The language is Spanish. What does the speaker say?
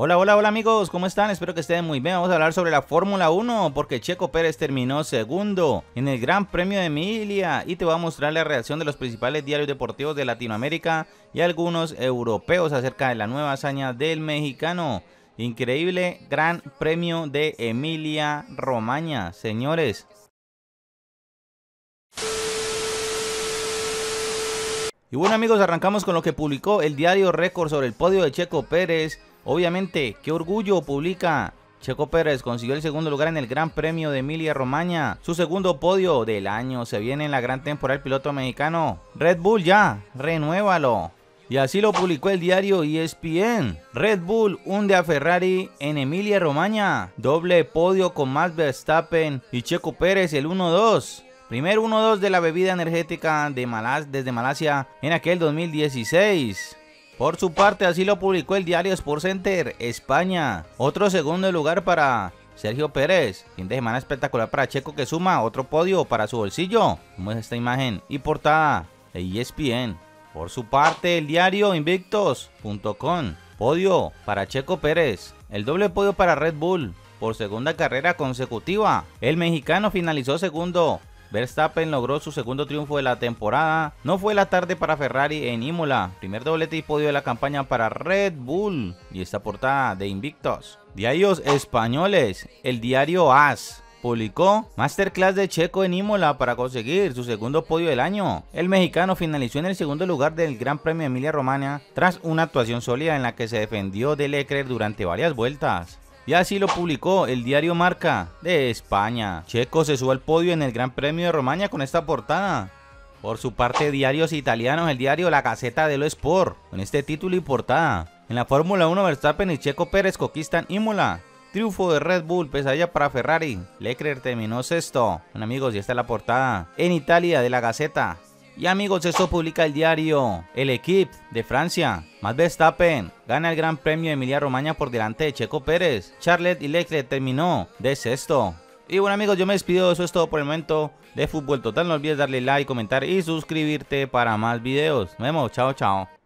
Hola, hola, hola amigos, ¿cómo están? Espero que estén muy bien. Vamos a hablar sobre la Fórmula 1 porque Checo Pérez terminó segundo en el Gran Premio de Emilia y te voy a mostrar la reacción de los principales diarios deportivos de Latinoamérica y algunos europeos acerca de la nueva hazaña del mexicano. Increíble Gran Premio de Emilia Romagna, señores. Y bueno amigos, arrancamos con lo que publicó el diario Récord sobre el podio de Checo Pérez Obviamente, qué orgullo publica Checo Pérez consiguió el segundo lugar en el Gran Premio de Emilia Romagna, su segundo podio del año. Se viene en la gran temporada el piloto mexicano. Red Bull ya, renuévalo. Y así lo publicó el diario ESPN. Red Bull hunde a Ferrari en Emilia Romagna. Doble podio con Max Verstappen y Checo Pérez el 1-2. Primer 1-2 de la bebida energética de desde Malasia en aquel 2016. Por su parte, así lo publicó el diario Sport Center España. Otro segundo lugar para Sergio Pérez. Fin de semana espectacular para Checo que suma otro podio para su bolsillo. Como es esta imagen y portada de ESPN. Por su parte, el diario Invictos.com. Podio para Checo Pérez. El doble podio para Red Bull por segunda carrera consecutiva. El mexicano finalizó segundo Verstappen logró su segundo triunfo de la temporada. No fue la tarde para Ferrari en Imola. Primer doblete y podio de la campaña para Red Bull. Y esta portada de Invictos. Diarios españoles. El diario AS publicó Masterclass de Checo en Imola para conseguir su segundo podio del año. El mexicano finalizó en el segundo lugar del Gran Premio Emilia Romagna tras una actuación sólida en la que se defendió de Leclerc durante varias vueltas. Y así lo publicó el diario Marca de España. Checo se sube al podio en el Gran Premio de Romaña con esta portada. Por su parte, diarios italianos, el diario La Gaceta lo Sport, con este título y portada. En la Fórmula 1, Verstappen y Checo Pérez conquistan Imola. Triunfo de Red Bull, pesadilla para Ferrari. Leclerc terminó sexto. Bueno amigos, y esta es la portada. En Italia de La Gaceta, y amigos, esto publica el diario El Equipe de Francia. Max Verstappen gana el Gran Premio de Emilia Romagna por delante de Checo Pérez. Charlotte y Leclerc terminó de sexto. Y bueno amigos, yo me despido, eso es todo por el momento de Fútbol Total. No olvides darle like, comentar y suscribirte para más videos. Nos vemos, chao, chao.